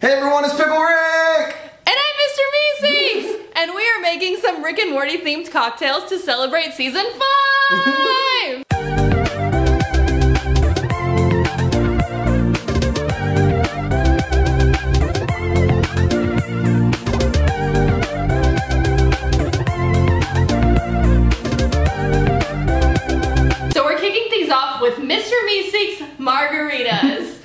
Hey everyone, it's Pickle Rick! And I'm Mr. Meeseeks! and we are making some Rick and Morty themed cocktails to celebrate season 5! so we're kicking things off with Mr. Meeseeks margaritas.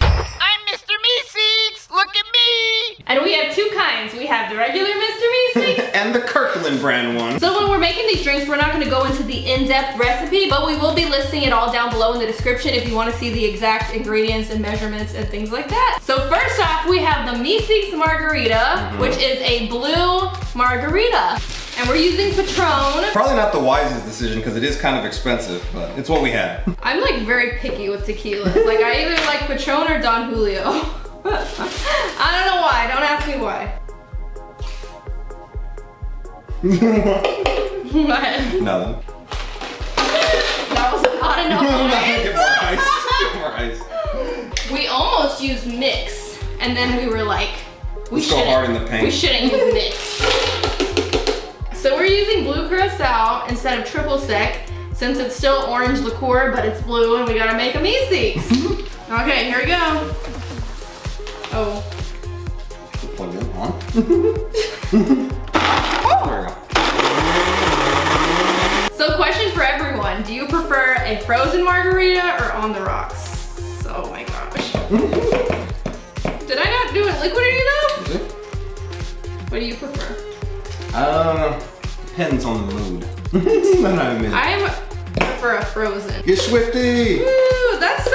And we have two kinds. We have the regular Mr. Meeseeks And the Kirkland brand one. So when we're making these drinks, we're not gonna go into the in-depth recipe, but we will be listing it all down below in the description if you wanna see the exact ingredients and measurements and things like that. So first off, we have the Meeseeks Margarita, mm-hmm. which is a blue margarita. And we're using Patron. Probably not the wisest decision because it is kind of expensive, but it's what we had. I'm like very picky with tequilas. Like I either like Patron or Don Julio. I don't know why, don't ask me why. What? Nothing. That was not enough Get more ice. Get more ice. We almost used mix, and then we were like, we Let's shouldn't. hard in the paint. We shouldn't use mix. So we're using blue curacao instead of triple sec, since it's still orange liqueur, but it's blue, and we gotta make a Meeseeks. okay, here we go. Oh, Plug in, on. There we go. so question for everyone: Do you prefer a frozen margarita or on the rocks? Oh my gosh. Did I not do it liquidy enough? Is it? What do you prefer? Um, depends on the mood I'm. I'm for a frozen. Get Shwifty! Ooh, that's so pretty. I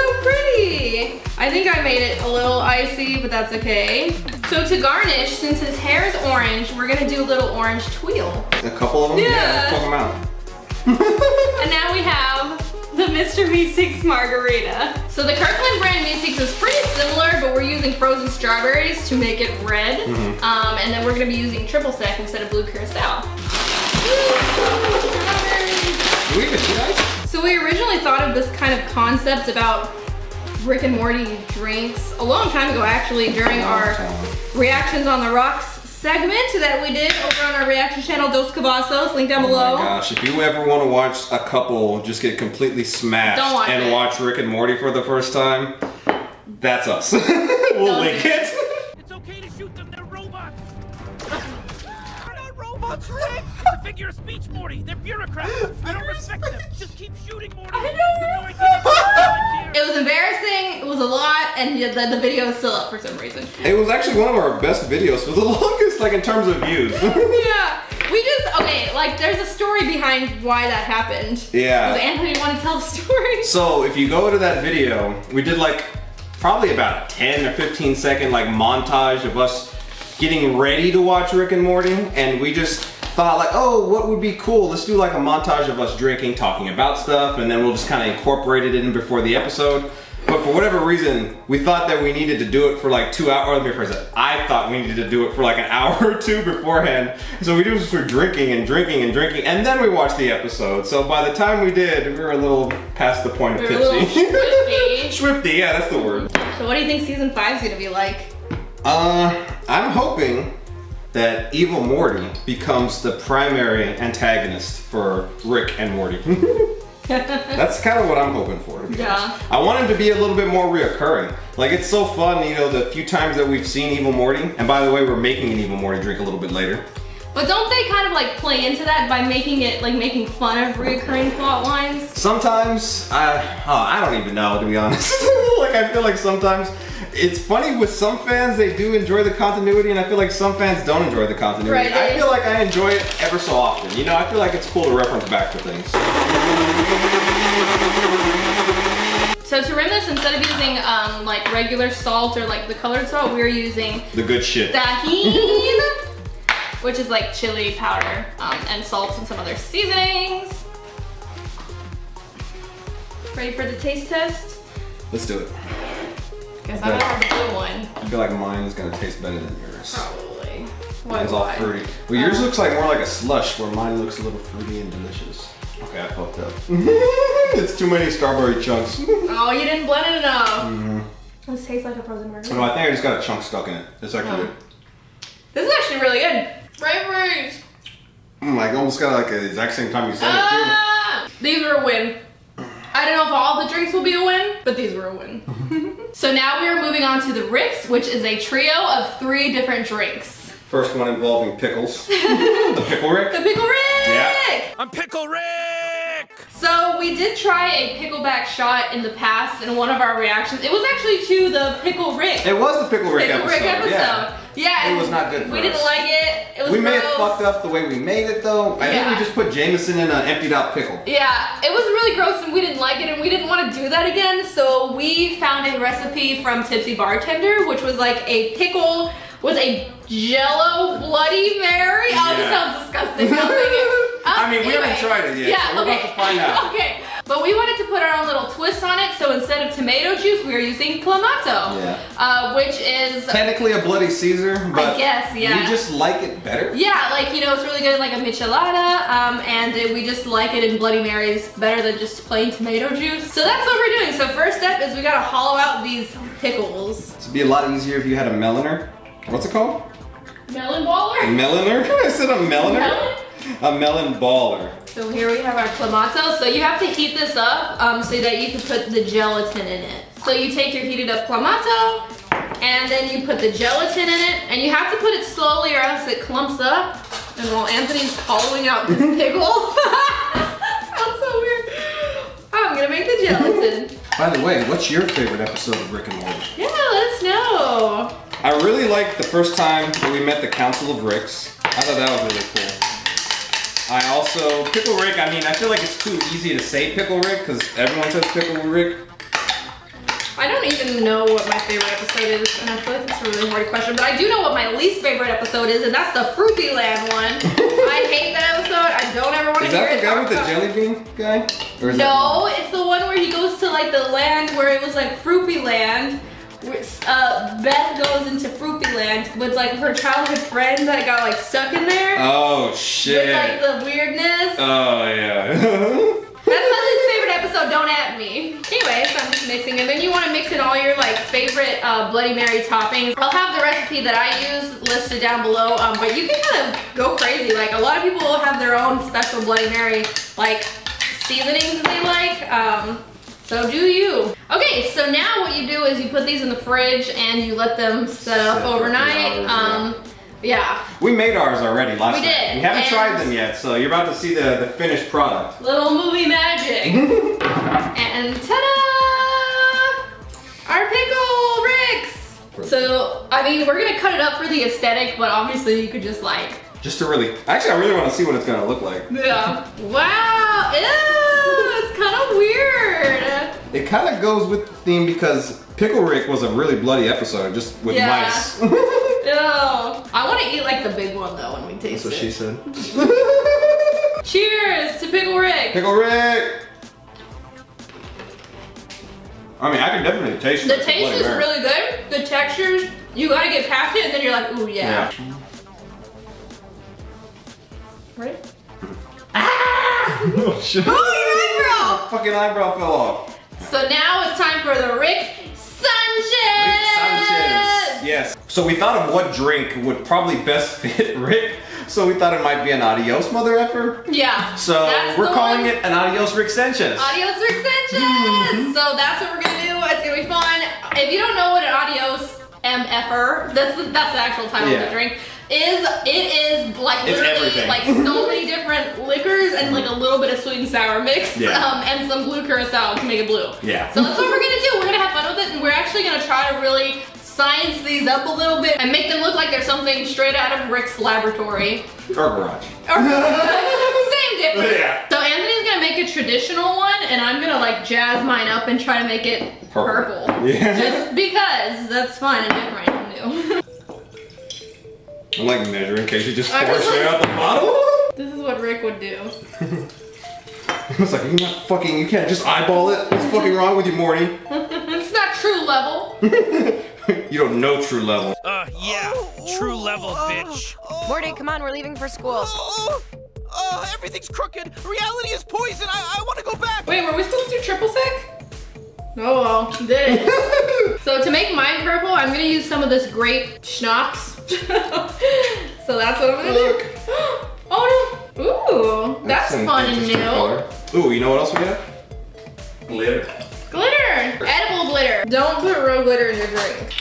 think I made it a little icy, but that's okay. So to garnish, since his hair is orange, we're gonna do a little orange tweel. A couple of them? Yeah. let's plug them out. And now we have the Mr. Meeseeks margarita. So the Kirkland brand Meeseeks is pretty similar, but we're using frozen strawberries to make it red. Mm-hmm. Um, and then we're gonna be using triple sec instead of blue curacao. Ooh, strawberries. Do we even need ice? So we originally thought of this kind of concept about Rick and Morty drinks a long time ago actually during our reactions on the rocks segment that we did over on our reaction channel Dos Cavazos, link down Oh below. my gosh, if you ever want to watch a couple just get completely smashed watch and it. watch Rick and Morty for the first time, that's us. we'll Don't link do it. Morty! They're bureaucrats! I don't respect them! Just keep shooting, Morty! I know. no idea what's going It was embarrassing, it was a lot, and yet the, the video is still up for some reason. It was actually one of our best videos for the longest, like in terms of views. yeah, we just, okay, like there's a story behind why that happened. Yeah. Does Anthony want to tell the story? so if you go to that video, we did like probably about a 10 or 15 second like montage of us getting ready to watch Rick and Morty, and we just thought like, oh, what would be cool? Let's do like a montage of us drinking, talking about stuff, and then we'll just kind of incorporate it in before the episode. But for whatever reason, we thought that we needed to do it for like two hours. Let me rephrase that. I thought we needed to do it for like an hour or two beforehand. So we just were drinking and drinking and drinking, and then we watched the episode. So by the time we did, we were a little past the point of We a tipsy. Shwifty. Shwifty, yeah, that's the word. So what do you think season five's gonna be like? Uh, I'm hoping that Evil Morty becomes the primary antagonist for Rick and Morty. That's kind of what I'm hoping for. Yeah. I want him to be a little bit more reoccurring. Like it's so fun, you know, the few times that we've seen Evil Morty. And by the way, we're making an Evil Morty drink a little bit later. But don't they kind of like play into that by making it like making fun of recurring plot lines? Sometimes I, oh, I don't even know to be honest. like I feel like sometimes it's funny with some fans they do enjoy the continuity, and I feel like some fans don't enjoy the continuity. Right, I feel like I enjoy it ever so often. You know, I feel like it's cool to reference back to things. So to rim this, instead of using um, like regular salt or like the colored salt, we're using The good shit. Tajín, which is like chili powder um, and salt and some other seasonings. Ready for the taste test? Let's do it. Guess I'm gonna have the blue one. I feel like mine is gonna taste better than yours. Probably. Why, Mine's all why? fruity. Well, yours Um, looks like more like a slush, where mine looks a little fruity and delicious. Okay, I fucked up. it's too many strawberry chunks. Oh, you didn't blend it enough. Mhm. This tastes like a frozen margarita. No, I think I just got a chunk stuck in it. It's actually Oh. good. This is actually really good. Right freeze. Mm, like almost got like the exact same time you said it too. These are a win. I don't know if all the drinks will be a win, but these were a win. so now we are moving on to the Ricks, which is a trio of three different drinks. First one involving pickles. the pickle rick. The Pickle Rick! Yeah. I'm Pickle Rick! So we did try a pickleback shot in the past in one of our reactions. It was actually to the Pickle Rick. It was the pickle rick Pickle episode. Rick episode. Yeah. Yeah. It was not good for We us. didn't like it. It was We may have fucked up the way we made it though. I think we just put Jameson in an emptied out pickle. Yeah, it was really gross and we didn't like it and we didn't want to do that again. So we found a recipe from Tipsy Bartender, which was like a pickle with a jello Bloody Mary. Oh, this Yeah. sounds disgusting. Thinking- um, I mean, we haven't tried it yet, Yeah, so we're okay. about to find out. okay. But we wanted to put our own little twist on it, so instead of tomato juice, we are using clamato, Yeah. uh, which is Technically a bloody Caesar, but guess, yeah. we just like it better. Yeah, like, you know, it's really good in like a michelada, um, and uh, we just like it in Bloody Marys better than just plain tomato juice. So that's what we're doing. So first step is we gotta hollow out these pickles. It'd be a lot easier if you had a meliner. What's it called? Melon A baller? meliner? I said a meliner? Melon? A melon baller. So here we have our clamato. So you have to heat this up um, so that you can put the gelatin in it. So you take your heated up clamato, and then you put the gelatin in it, and you have to put it slowly or else it clumps up. And while Anthony's hollowing out this pickle, sounds so weird. I'm gonna make the gelatin. By the way, what's your favorite episode of Rick and Morty? Yeah, let us know. I really liked the first time that we met the Council of Ricks. I thought that was really cool. I also, Pickle Rick, I mean, I feel like it's too easy to say Pickle Rick because everyone says Pickle Rick. I don't even know what my favorite episode is, and I feel like that's a really hard question, but I do know what my least favorite episode is, and that's the Fruity Land one. I hate that episode. I don't ever want to Is hear that it the guy with the jelly bean guy? Or is No, it's the one where he goes to like the land where it was like Fruity Land. Uh, Beth goes into Fruity Land with like her childhood friend that got like stuck in there. Oh, with shit. like the weirdness. Oh, yeah. That's my least favorite episode, don't at me. Anyway, so I'm just mixing and then you want to mix in all your like favorite uh, Bloody Mary toppings. I'll have the recipe that I use listed down below, um, but you can kind of go crazy. Like a lot of people have their own special Bloody Mary like seasonings they like. Um, so do you. Okay, so now what you do is you put these in the fridge and you let them set up Set for overnight. hours, yeah. um, yeah, we made ours already last We night. did, We haven't and- tried them yet, so you're about to see the, the finished product. little movie magic. And ta-da! Our pickle Ricks! So, I mean, we're gonna cut it up for the aesthetic, but obviously you could just like, Just to really, actually, I really want to see what it's gonna look like. yeah. Wow, ew, it's kind of weird. It kind of goes with the theme because Pickle Rick was a really bloody episode, just with Yeah. mice. Ew. I wanna eat like the big one though when we taste That's what it. she said. Cheers to Pickle Rick! Pickle Rick! I mean, I can definitely taste The it. taste is really good. The textures, you gotta get past it and then you're like, ooh yeah. Yeah. Ready? Mm-hmm. Ah! Oh, shit. Oh, Fucking eyebrow fell off. So now it's time for the Rick Sanchez! Rick Sanchez. Yes. So we thought of what drink would probably best fit Rick. So we thought it might be an adios mother effer. Yeah. So we're calling one. it an adios Rick Sanchez. Adios Rick Sanchez! Mm-hmm. so that's what we're gonna do. It's gonna be fun. If you don't know what an adios MFer, that's the, that's the actual title of the drink, is it is like literally like so many different liquors and like a little bit of sweet and sour mix Yeah. um, and some blue curacao to make it blue. Yeah. So that's what we're gonna do. We're gonna have fun with it and we're actually gonna try to really science these up a little bit and make them look like they're something straight out of Rick's laboratory. Or garage. Or- Same difference. Yeah. So Anthony's gonna make a traditional one, and I'm gonna like jazz mine up and try to make it Purple. purple. Yeah. Just because that's fun and different and new. I'm like measuring in case you just I pour just straight like- out the bottle. this is what Rick would do. It's like, you're not fucking, you can't just eyeball it. What's fucking wrong with you, Morty? it's not true level. you don't know true level. Uh, yeah. True level, bitch. Morty, come on, we're leaving for school. Oh, oh, everything's crooked. Reality is poison. I, I want to go back. Wait, were we supposed to do triple sec? Oh well, you did it. So to make mine purple, I'm gonna use some of this grape schnapps. so that's what I'm gonna Look. do. Oh no! Ooh, that's, some fun and new. color. Ooh, you know what else we have? Glitter. Glitter, edible glitter. Don't put real glitter in your drink.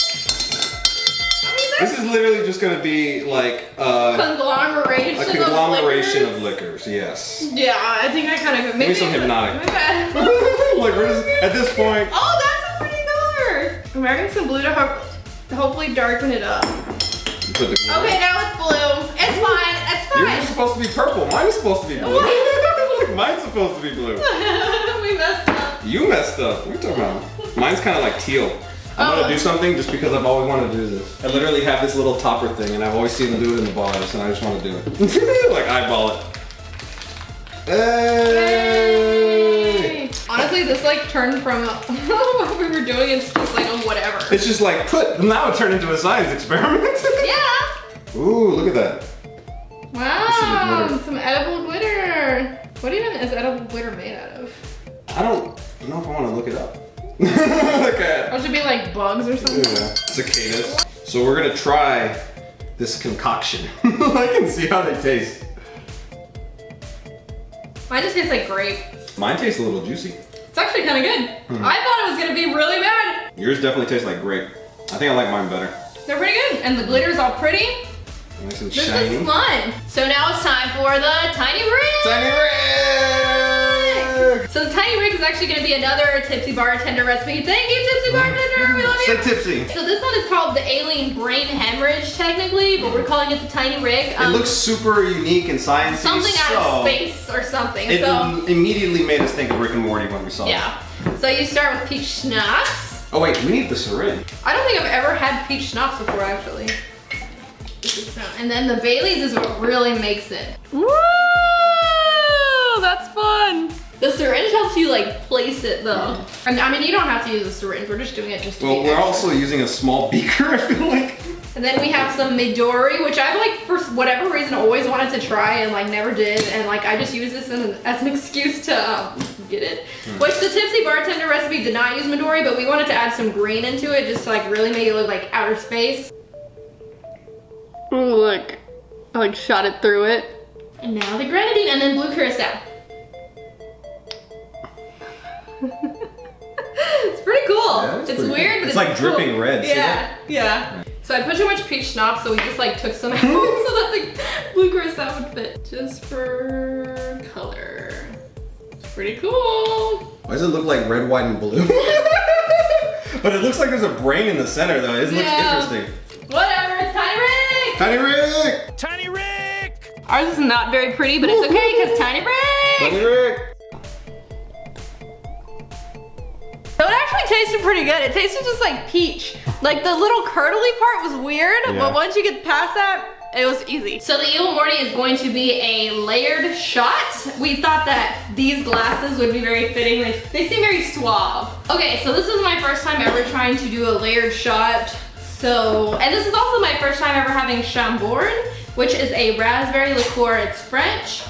This is literally just gonna be like uh, conglomeration. a conglomeration of, of liquors. Yes. Yeah, I think I kind of maybe some Hpnotiq. maybe- like at this point. Oh, that's a pretty color. I'm adding some blue to ho- hopefully darken it up. Put the glitter. Okay, now it's blue. It's fine. It's fine. Yours is supposed to be purple. Mine is supposed to be blue. Mine's supposed to be blue. we messed up. You messed up. What are you talking about? Mine's kind of like teal. I'm Oh. gonna do something just because I've always wanted to do this. I literally have this little topper thing, and I've always seen them do it in the bars, and I just want to do it. like eyeball it. Hey! Honestly, this like turned from what we were doing into just like a whatever. It's just like put. Now it turned into a science experiment. Yeah. Ooh, look at that. Wow. Some edible glitter. What even is edible glitter made out of? I don't know if I want to look it up. Look at. Or should it be like bugs or something? Yeah, cicadas. So we're gonna try this concoction. I can see how they taste. Mine just tastes like grape. Mine tastes a little juicy. It's actually kind of good. Hmm. I thought it was gonna be really bad. Yours definitely tastes like grape. I think I like mine better. They're pretty good, and the glitter's all pretty. Nice and This shiny. is fun. So now it's time for the Tiny Rick. Tiny Rick! So the Tiny Rick is actually gonna be another tipsy bartender recipe. Thank you, tipsy mm-hmm. bartender. We love you. Say tipsy. So this one is called the alien brain hemorrhage, technically, but we're calling it the Tiny Rick. It um, looks super unique and sciencey. something so out of space or something. It so immediately made us think of Rick and Morty when we saw it. yeah. So you start with peach schnapps. Oh wait, we need the syringe. I don't think I've ever had peach schnapps before, actually. And then the Bailey's is what really makes it. Woo! That's fun. The syringe helps you like place it though. And I mean, you don't have to use a syringe. We're just doing it just to Well, we're extra. also using a small beaker, I feel like. And then we have some Midori, which I've like for whatever reason always wanted to try and like never did. And like I just use this in, as an excuse to um, get it. Which the Tipsy Bartender recipe did not use Midori, but we wanted to add some green into it just to like really make it look like outer space. Ooh, look. I like shot it through it. And now the grenadine and then blue curacao. it's pretty cool. Yeah, it's it's pretty weird, cool. but It's like cool. dripping red, see Yeah, yeah. So I put too much peach schnapps, so we just like took some out so that the blue that would fit. Just for color. It's pretty cool. Why does it look like red, white, and blue? but it looks like there's a brain in the center though. It looks Yeah. interesting. Whatever, it's Tiny Rick! Tiny Rick! Tiny Rick! Ours is not very pretty, but it's okay because Tiny Rick! Tiny Rick! Actually pretty good. It tasted just like peach. Like the little curdly part was weird, Yeah. but once you get past that, it was easy. So the Evil Morty is going to be a layered shot. We thought that these glasses would be very fitting. They, they seem very suave. Okay, so this is my first time ever trying to do a layered shot. So, and this is also my first time ever having Chambord, which is a raspberry liqueur. It's French.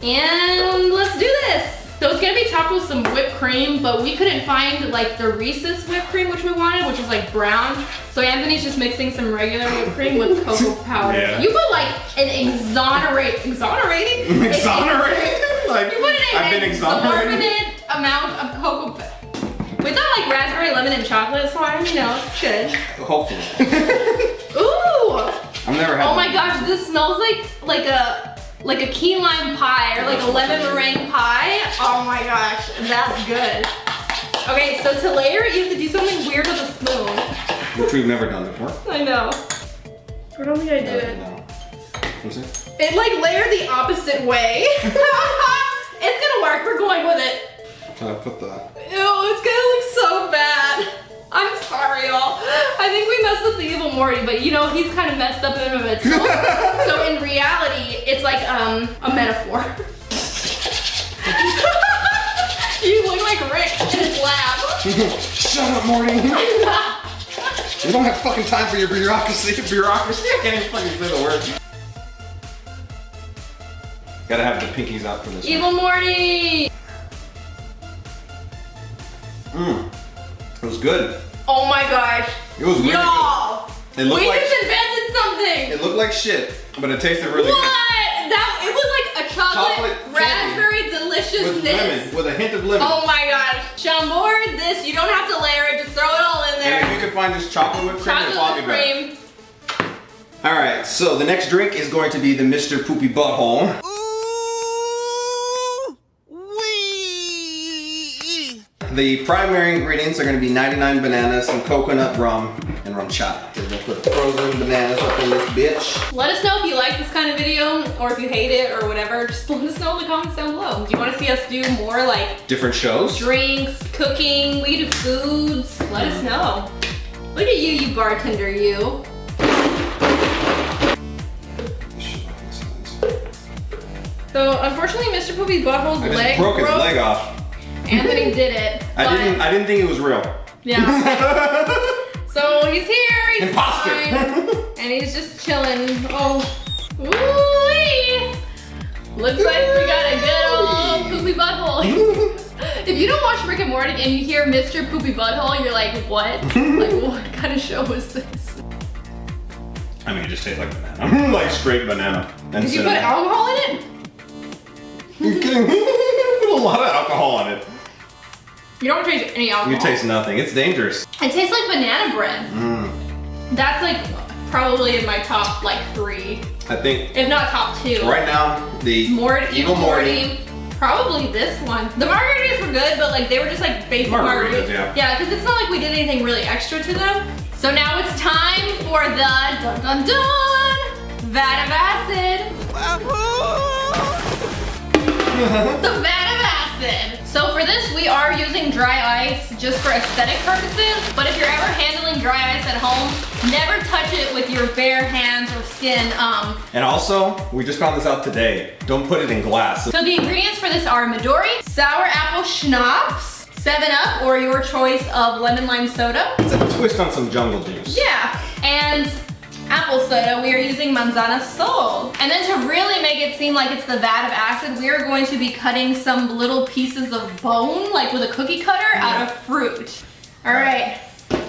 And let's do this. So it's gonna be topped with some whipped cream, but we couldn't find like the Reese's whipped cream, which we wanted, which is like brown. So Anthony's just mixing some regular whipped cream with cocoa powder. Yeah. You put like an exonerate, exonerating? Exonerated? Like, You put an I've been exonerated. exorbitant amount of cocoa powder. We thought like raspberry, lemon, and chocolate, so I, you know, it's good. Hopefully. Ooh! I've never had Oh my one. gosh, this smells like like a like a key lime pie or like a lemon meringue pie. Oh my gosh, that's good. Okay, so to layer it, you have to do something weird with a spoon. Which we've never done before. I know. I don't think I did it. No. What's it? It like layered the opposite way. it's gonna work. We're going with it. Trying to put the. Ew, it's gonna look I think we messed up the evil Morty, but you know he's kind of messed up in and of itself. so in reality, it's like um a metaphor. you look like Rick in his lab. Shut up, Morty! we don't have fucking time for your bureaucracy. Bureaucracy? I can't even fucking say the word. Gotta have the pinkies out for this one. evil Morty. Mmm. It was good. Oh my gosh. It was really Y'all. It looked we like just invented something. it looked like shit, but it tasted really what? good. That it was like a chocolate, Chocolate raspberry With lemon, with a hint of lemon. Oh my gosh. Chambord, this, you don't have to layer it, just throw it all in and there. if you can find this chocolate whipped cream, Chocolate whipped cream. All right, so the next drink is going to be the Mr. Poopy Butthole. The primary ingredients are going to be 99 bananas, some coconut rum, and RumChata. We're to put frozen bananas up in this bitch. Let us know if you like this kind of video or if you hate it or whatever. Just let us know in the comments down below. Do you want to see us do more like Different shows. drinks, cooking, we do foods? Let us know. Look at you, you bartender, you. So unfortunately, Mr. Poopy's butthole's I just leg broke his leg off. Anthony did it. I but- didn't. I didn't think it was real. Yeah. so he's here. He's Imposter. fine, and he's just chilling. Oh, woo Looks like we got a good old poopy butthole. if you don't watch Rick and Morty and you hear Mr. Poopy Butthole, you're like, what? like, what kind of show is this? I mean, it just tastes like banana, like straight banana. And Did you put cinnamon. alcohol in it? You kidding? put a lot of alcohol in it. You don't taste any alcohol. You taste nothing. It's dangerous. It tastes like banana bread. Mm. That's like probably in my top like three, I think if not top two. right now the Mort, Evil. Morty. Probably this one. The margaritas were good, but like they were just like basic Margaritas, margaritas. yeah. Yeah, because it's not like we did anything really extra to them. So now it's time for the dun dun dun vat of acid. the vat of acid. So for this, we are using dry ice just for aesthetic purposes. But if you're ever handling dry ice at home, never touch it with your bare hands or skin. Um, And also, we just found this out today. Don't put it in glass. So the ingredients for this are Midori, sour apple schnapps, 7-Up, or your choice of lemon lime soda. It's a twist on some jungle juice. Yeah, and apple soda, we are using Manzanita Sol. And then to really make it seem like it's the vat of acid, we are going to be cutting some little pieces of bone, like with a cookie cutter, out of fruit. All right,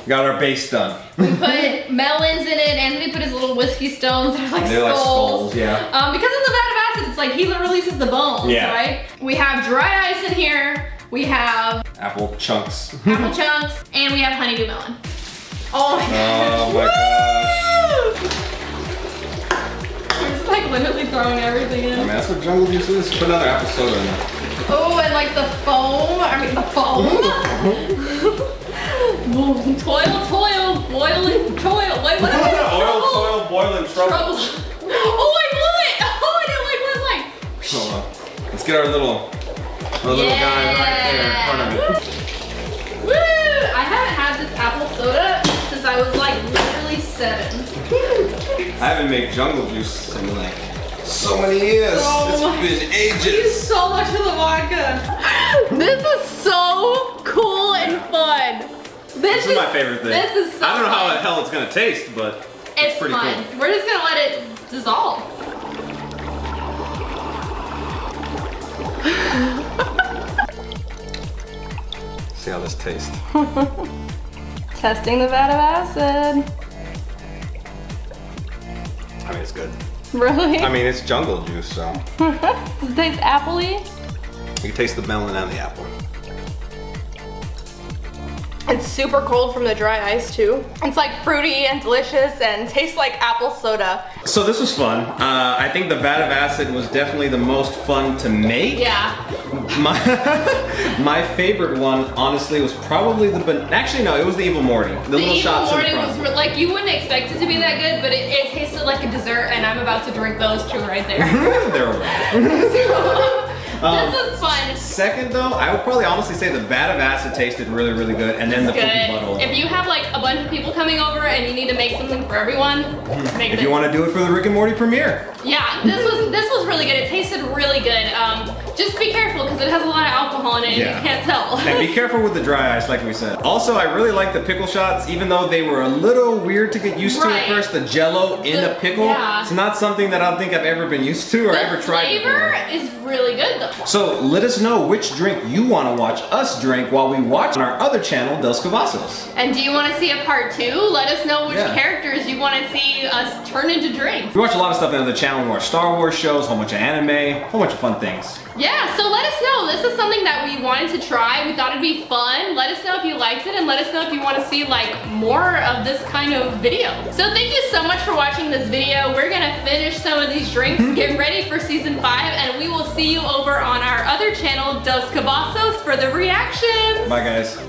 Got our base done. we put melons in it, Anthony put his little whiskey stones, they're like They're like skulls. skulls, yeah. Um, because of the vat of acid, it's like he releases the bones, Yeah. right? We have dry ice in here, we have Apple chunks. apple chunks, and we have honeydew melon. Oh my Oh god. Like literally throwing everything I mean, that's what jungle juice is. Put another apple soda in there. Oh, and like the foam, I mean the foam. toil, toil, boiling, toil. Wait, what am I? Oil, Trouble. soil, boiling trouble. Trouble. Oh, I blew it. Oh, and it like went like. Hold on. Let's get our little, our little guy right there in front of it. Woo! I haven't had this apple soda since I was like literally seven. I haven't made jungle juice in like so many years. So it's much. been Use ages. so much of the vodka. This is so cool and fun. This, This is my favorite thing. This is so I don't know how the hell it's gonna taste, but It's pretty fun. cool. We're just gonna let it dissolve. see how this tastes. Testing the vat of acid. I mean, it's good. Really? I mean, it's jungle juice, so Does it taste appley? you can taste the melon and the apple. It's super cold from the dry ice too. It's like fruity and delicious and tastes like apple soda. So this was fun. Uh, I think the vat of acid was definitely the most fun to make. Yeah. My my favorite one, honestly, was probably the ban- actually no, it was the evil Morty. The, The little evil shots morning in was front. re- like you wouldn't expect it to be that good, but it, it tasted like a dessert, and I'm about to drink those two right there. They're right. Um, this is fun. Second though, I would probably honestly say the vat of acid tasted really, really good, and then the Good. butthole. If you have like a bunch of people coming over and you need to make something for everyone, make If you want to do it for the Rick and Morty premiere. Yeah, this was this was really good. It tasted really good. Um, just be careful because it has a lot of alcohol in it Yeah. and you can't tell. And be careful with the dry ice, like we said. Also, I really like the pickle shots, even though they were a little weird to get used to at first. The jello in The- a pickle. yeah. It's not something that I don't think I've ever been used to or the ever tried flavor before. is really good though. So let us know which drink you want to watch us drink while we watch on our other channel, Dos Cavazos. And do you want to see a part two? Let us know which Yeah. characters you want to see us turn into drinks. We watch a lot of stuff on the channel. We watch Star Wars shows, whole bunch of anime, a whole bunch of fun things. Yeah, so let us know. This is something that we wanted to try. We thought it'd be fun. Let us know if you liked it and let us know if you want to see like more of this kind of video. So thank you so much for watching this video. We're gonna finish some of these drinks, hmm? get ready for season five, and we will see you over on our other channel, Dos Cavazos, for the reactions. Bye, guys.